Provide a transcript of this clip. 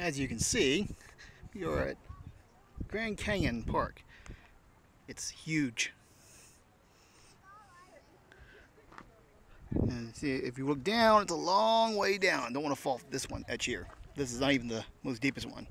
as you can see, you're at Grand Canyon Park. It's huge. And see, if you look down, it's a long way down. Don't want to fall this one at here. This is not even the most deepest one.